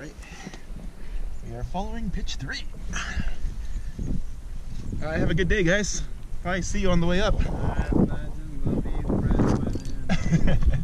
right. We are following pitch three. All right, have a good day, guys. Probably see you on the way up.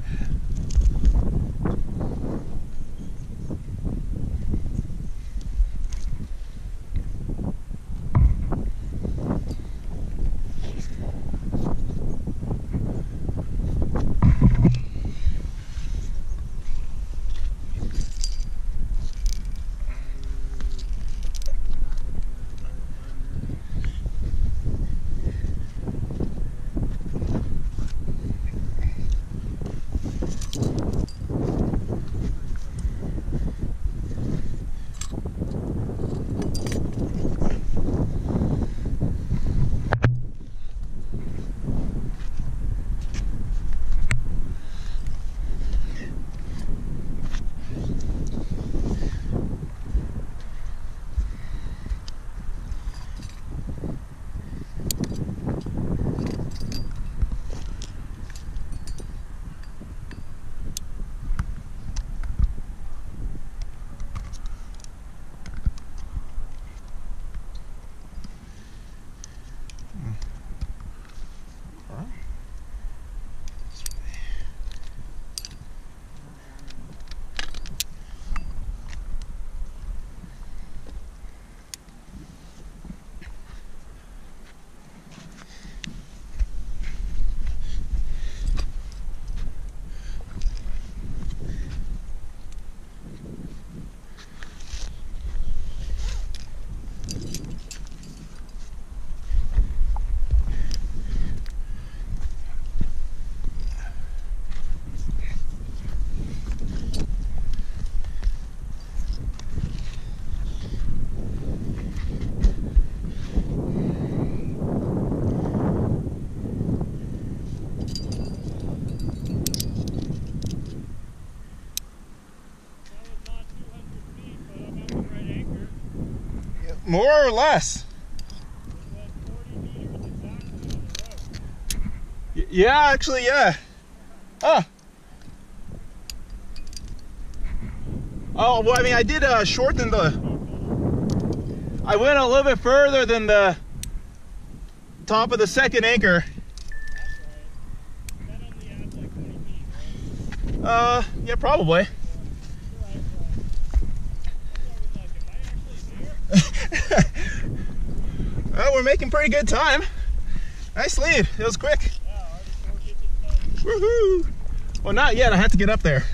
More or less. Yeah, actually, yeah. Oh. Oh, well, I mean, I did uh, shorten the... I went a little bit further than the top of the second anchor. Uh, yeah, probably. Well, we're making pretty good time. Nice lead. It was quick. Woohoo! Well, not yet. I have to get up there.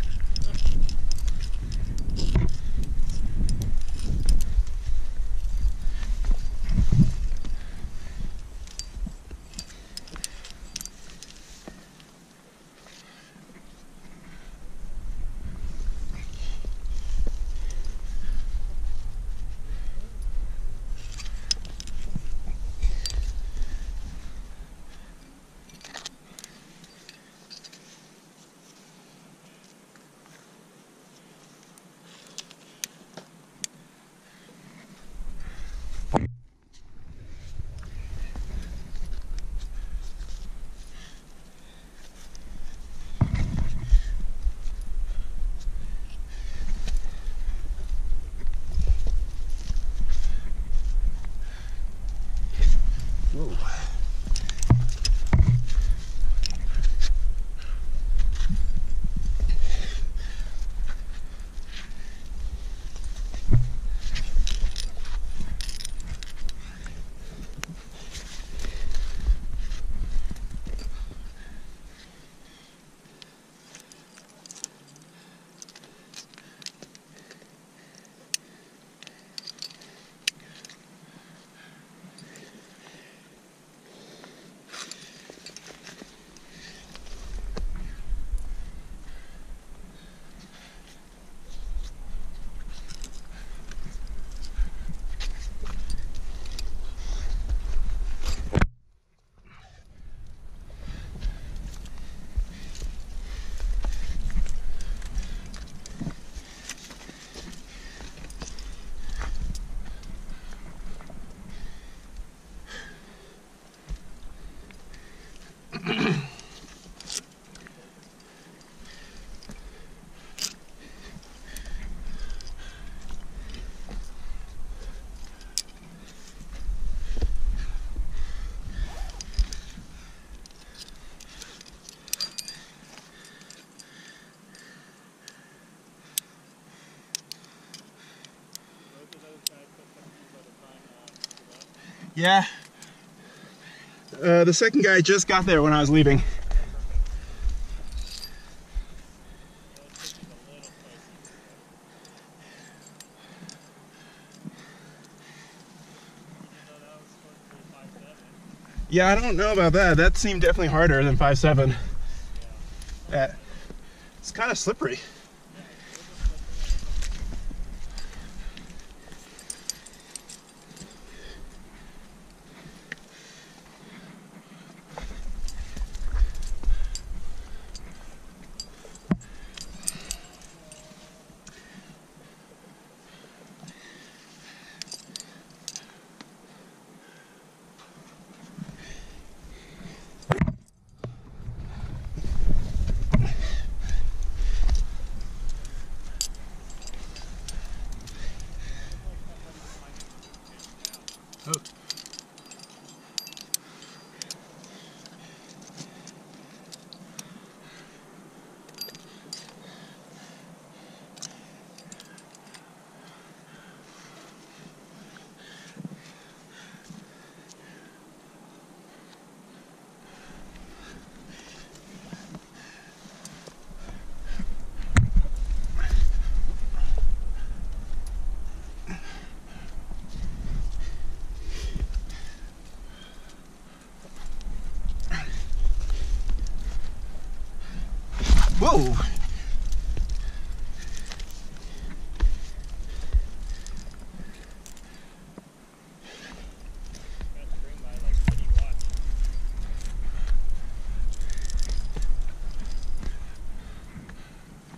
Yeah. Uh, the second guy just got there when I was leaving. Yeah, I don't know about that. That seemed definitely harder than five seven. That it's kind of slippery. Oh. Whoa!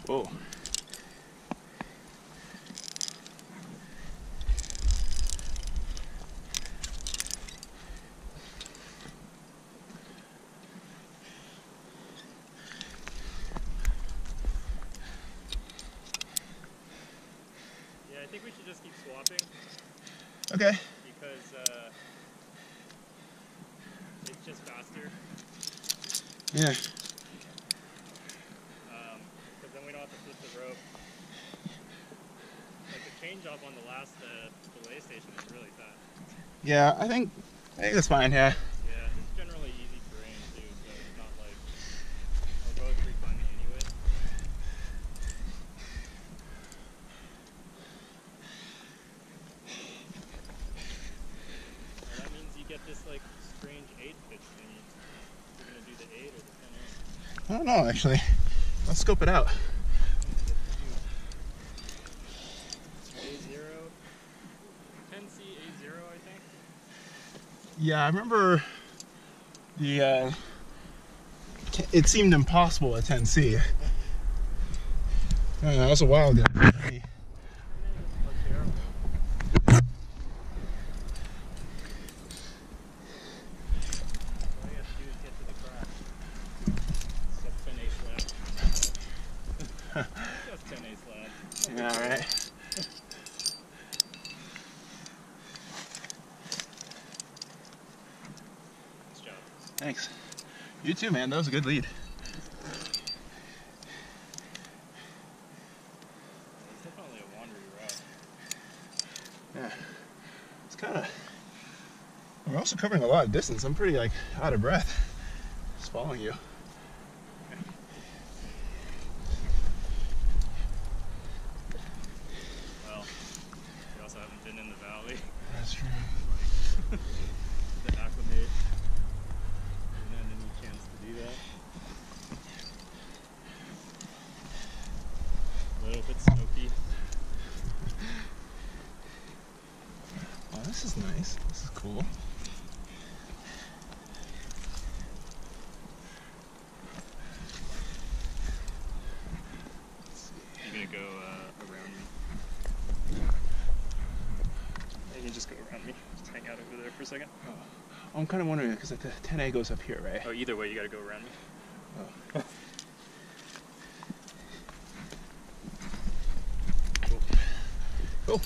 Whoa. Yeah, I think we should just keep swapping Okay. because uh, it's just faster. Yeah. Um, because then we don't have to flip the rope. Like the change up on the last uh, belay station is really fast. Yeah, I think I think that's fine. Yeah. Yeah, it's generally easy terrain too, so it's not like we're both free climbing anyway. Well, that means you get this like strange eight pitch thingy. You're gonna do the eight or the ten eight. I don't know actually. Let's scope it out. A zero. 10C A zero, I think. Yeah, I remember the. Uh, it seemed impossible at 10C. I know, that was a while ago. Or terrible. All you have to do is get to the crack. Except 10 A slab. Just 10 A slab. Yeah, all right. Nice job. Thanks. You too, man. That was a good lead. It's definitely a wandery route. Yeah. It's kind of. We're also covering a lot of distance. I'm pretty like out of breath. Just following you. Well, we also haven't been in the valley That's true. to acclimate. And then any chance to do that. A little bit smoky. Oh, this is nice. This is cool. You gonna go uh, around me? You can just go around me. Just hang out over there for a second. Oh, I'm kind of wondering because like the 10A goes up here, right? Oh, either way, you gotta go around me. Oh. Cool.